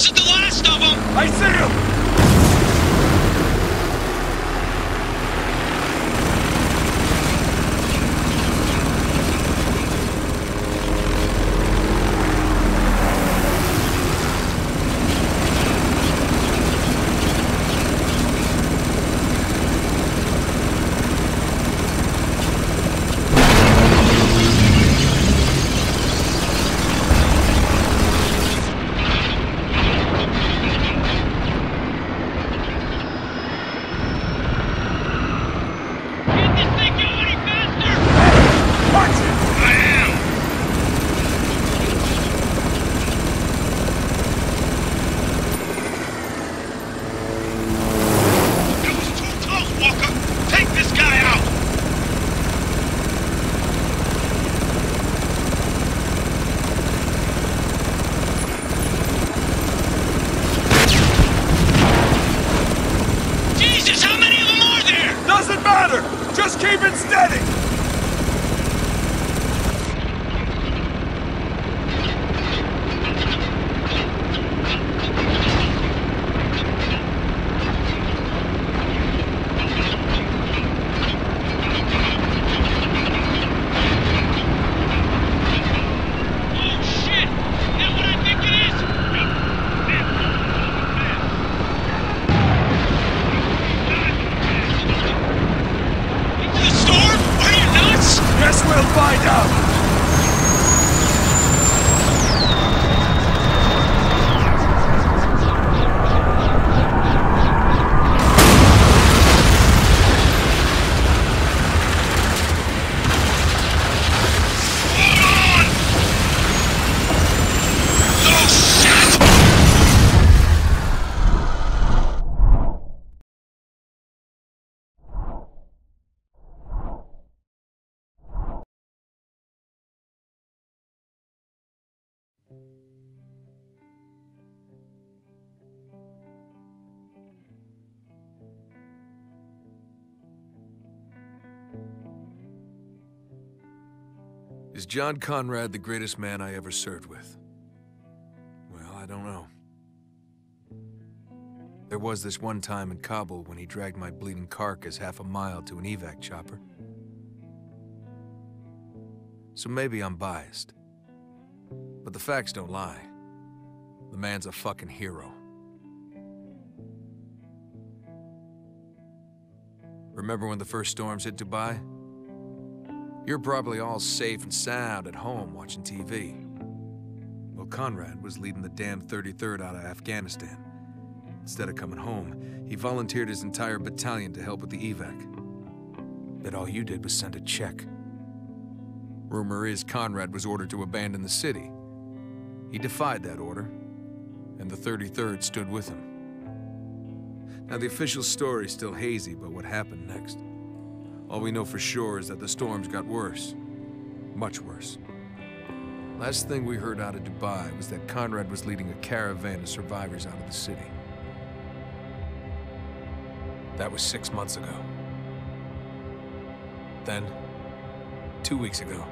Wasn't the last of them! I see him! Can't this thing go any faster? Watch it! I am! That was too close, Walker! Take this guy out! Jesus, how many of them are there? Doesn't matter! Just keep it steady! John Konrad the greatest man I ever served with? Well, I don't know. There was this one time in Kabul when he dragged my bleeding carcass half a mile to an evac chopper. So maybe I'm biased. But the facts don't lie. The man's a fucking hero. Remember when the first storms hit Dubai? You're probably all safe and sound at home watching TV. Well, Konrad was leading the damn 33rd out of Afghanistan. Instead of coming home, he volunteered his entire battalion to help with the evac. But all you did was send a check. Rumor is Konrad was ordered to abandon the city. He defied that order, and the 33rd stood with him. Now, the official story's still hazy about what happened next. All we know for sure is that the storms got worse. Much worse. Last thing we heard out of Dubai was that Konrad was leading a caravan of survivors out of the city. That was six months ago. Then, two weeks ago,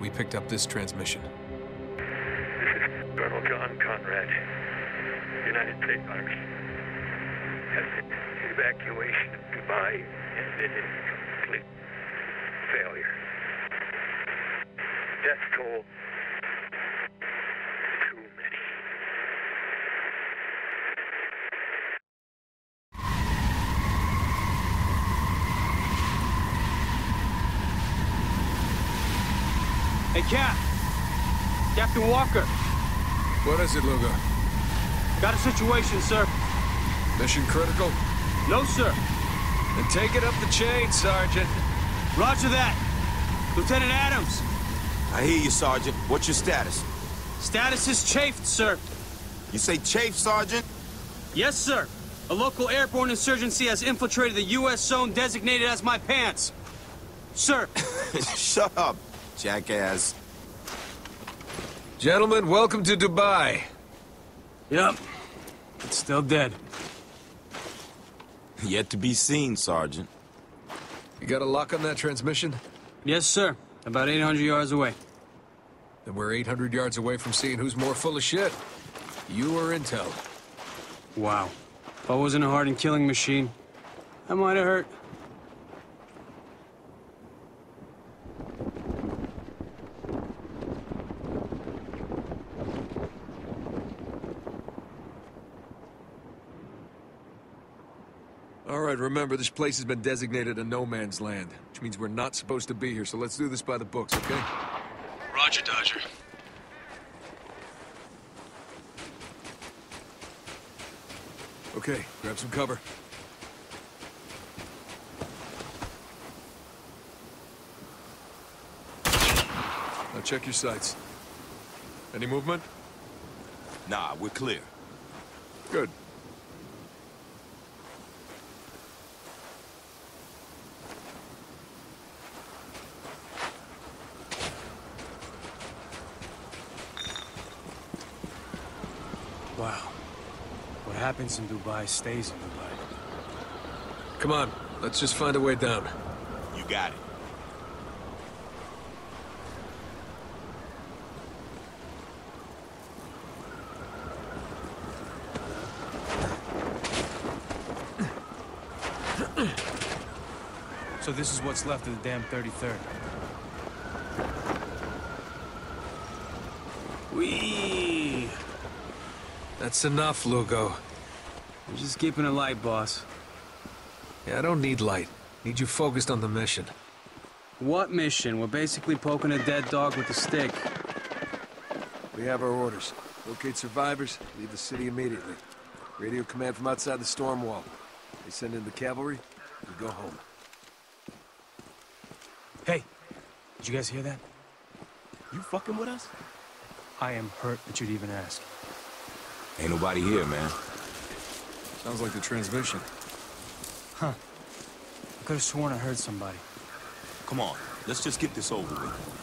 we picked up this transmission. This is Colonel John Konrad, United States Army. Has evacuation of Dubai ended failure. Death toll too many. Hey, Cap. Captain Walker. What is it, Lugo? Got a situation, sir. Mission critical? No, sir. Then take it up the chain, Sergeant. Roger that. Lieutenant Adams. I hear you, Sergeant. What's your status? Status is chafed, sir. You say chafe, Sergeant? Yes, sir. A local airborne insurgency has infiltrated the U.S. zone designated as my pants. Sir, Shut up, jackass. Gentlemen, welcome to Dubai. yep. It's still dead. Yet to be seen, Sergeant. You got a lock on that transmission? Yes, sir. About 800 yards away. Then we're 800 yards away from seeing who's more full of shit. You are intel. Wow. If I wasn't a hardened killing machine, I might have hurt. All right, remember, this place has been designated a no man's land, which means we're not supposed to be here, so let's do this by the books, okay? Roger, Dodger. Okay, grab some cover. Now check your sights. Any movement? Nah, we're clear. Good. Wow. What happens in Dubai stays in Dubai. Come on, let's just find a way down. You got it. So this is what's left of the damn 33rd. Whee! That's enough, Lugo. I'm just keeping it light, boss. Yeah, I don't need light. Need you focused on the mission. What mission? We're basically poking a dead dog with a stick. We have our orders. Locate survivors, leave the city immediately. Radio command from outside the storm wall. They send in the cavalry, we go home. Hey, did you guys hear that? You fucking with us? I am hurt that you'd even ask. Ain't nobody here, man. Sounds like the transmission. Huh. I could have sworn I heard somebody. Come on, let's just get this over with.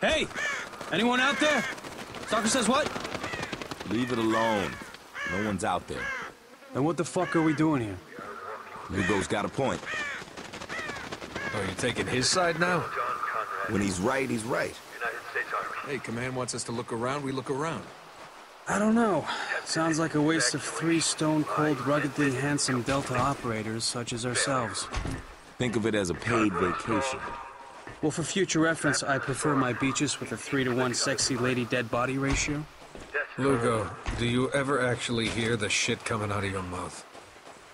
Hey! Anyone out there? Stalker says what? Leave it alone. No one's out there. Then what the fuck are we doing here? Lugo's got a point. Oh, you taking his side now? When he's right, he's right. Hey, command wants us to look around, we look around. I don't know. Sounds like a waste of three stone-cold, ruggedly handsome Delta operators such as ourselves. Think of it as a paid vacation. Well, for future reference, I prefer my beaches with a three to one sexy lady dead body ratio. Lugo, do you ever actually hear the shit coming out of your mouth?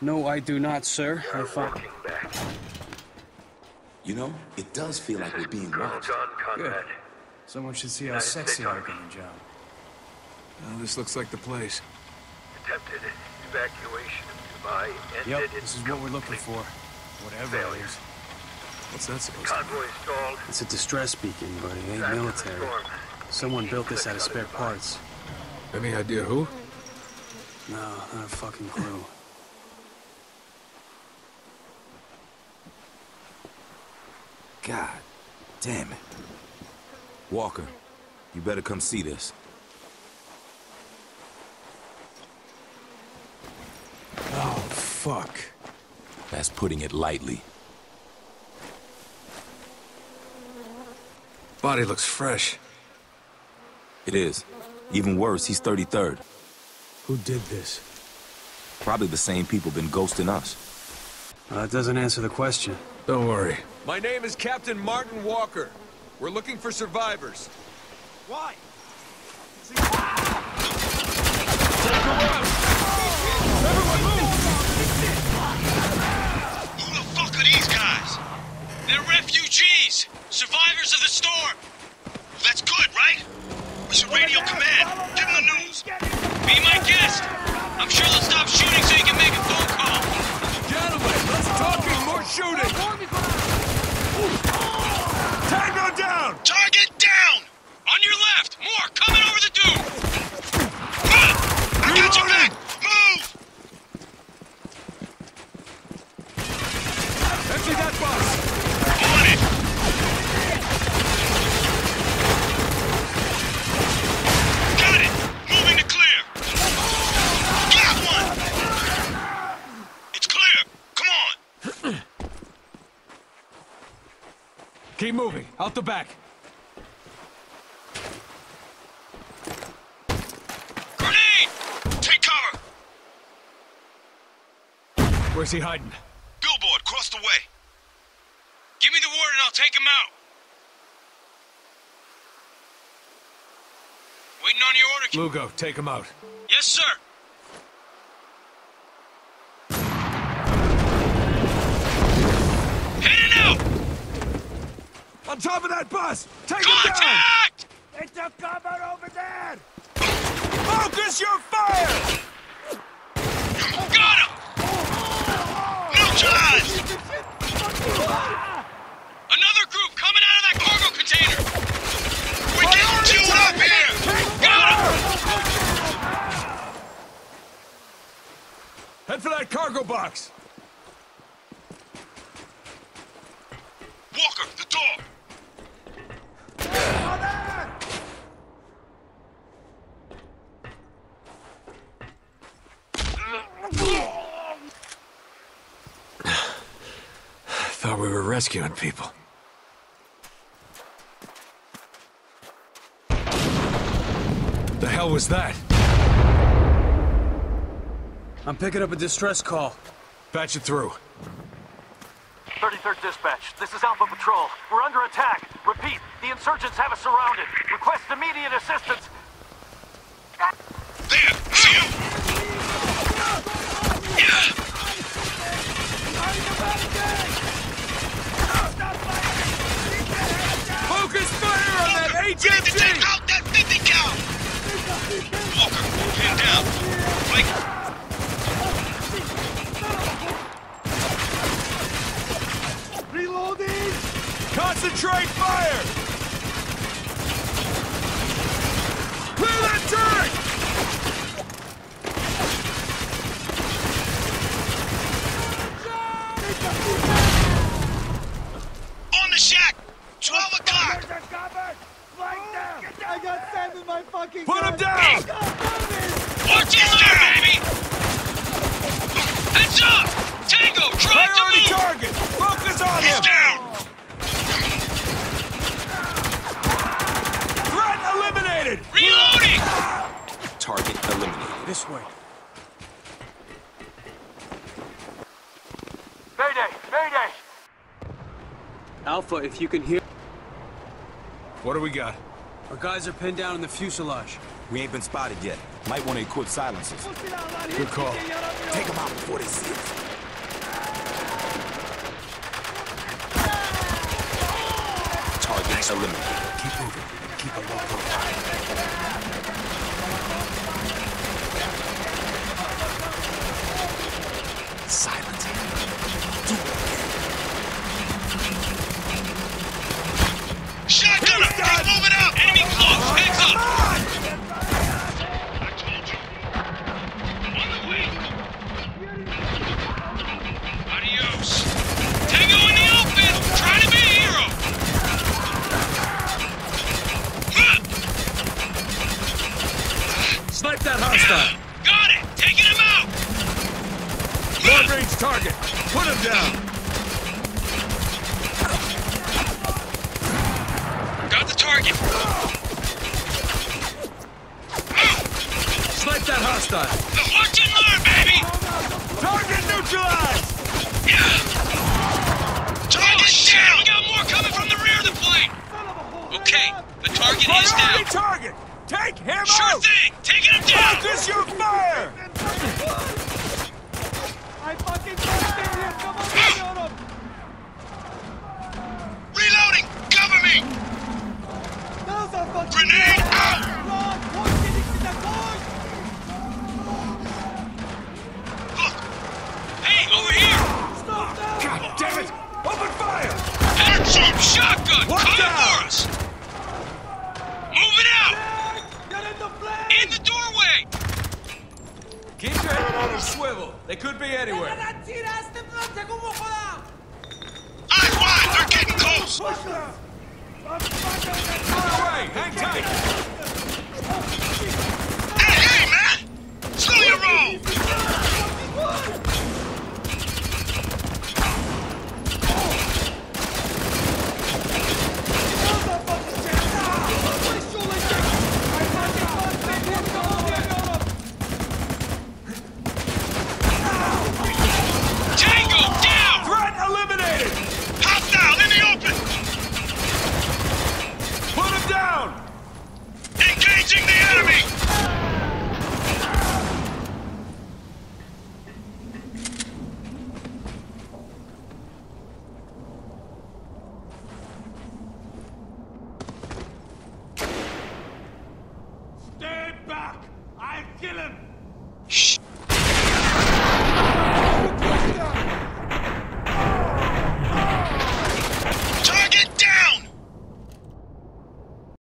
No, I do not, sir. I find... You know, it does feel like we're being watched. john Good. Someone should see how sexy I can job. Well, this looks like the place. Attempted evacuation of Dubai Yep, ended in this is what we're looking for. Whatever it is. What's that supposed to be? Stalled. It's a distress beacon, but it ain't Back to the military. Someone built this out of spare parts. Any idea who? No, not a fucking clue. God damn it. Walker, you better come see this. Oh, fuck. That's putting it lightly. Body looks fresh. It is. Even worse, he's 33rd. Who did this? Probably the same people been ghosting us. Uh, that doesn't answer the question. Don't worry. My name is Captain Martin Walker. We're looking for survivors. Why? Who the fuck are these guys? They're refugees, survivors of the storm. That's good, right? We should radio command. Give them the news. Be my guest. I'm sure they'll stop shooting so you can make a phone call. Gentlemen, less talking, more shooting! Tango down! Target down! On your left! More coming over the dune! Ah! I got your back! Move! Empty that bus! On it! Got it! Moving to clear! Got one! It's clear! Come on! Keep moving. Out the back. Grenade! Take cover! Where's he hiding? Billboard, cross the way. Give me the word and I'll take him out. Waiting on your order. Lugo, take him out. Yes, sir. Heading out! On top of that bus! Take him down! Contact! It's a cover over there! Focus your fire! Got him! Neutralized! Another group coming out of that cargo container! We're getting chewed up here! Got him! Head for that cargo box! Walker, the door! Thought we were rescuing people. Hell was that? I'm picking up a distress call. Patch it through. 33rd Dispatch, this is Alpha Patrol. We're under attack. Repeat, the insurgents have us surrounded. Request immediate assistance. There! See him! Focus fire on that We need to take HMG! out that 50 cal! Walker, pin down. Like, Reloading! Concentrate fire! Clear that turret! on the shack! 12 o'clock! Put him down! Watch his there, baby! Heads up! Tango, try to Priority move! target! Focus on He's him! down! Threat eliminated! Reloading! Target eliminated. This way. Mayday! Mayday! Alpha, if you can hear... What do we got? Our guys are pinned down in the fuselage. We ain't been spotted yet. Might want to equip silencers. Good call. Take them out before they see us. Target eliminated. Keep moving. Keep a low profile. Target! Put him down! Got the target! Snipe that hostile! Watch and learn, baby! Target neutralized! Yeah. Target down! We got more coming from the rear of the plane! Okay, the target is Priority down. target! Take him Sure out! thing! Taking him down! Focus your fire! Reloading! Cover me! Grenade out! Look! Hey, over here! God damn it! Open fire! Headshot! Shotgun! One Coming down! for us! Move it out! Get in the flag! In the doorway! Keep your head on a swivel. They could be anywhere. Puxa! Apaga engaging the enemy!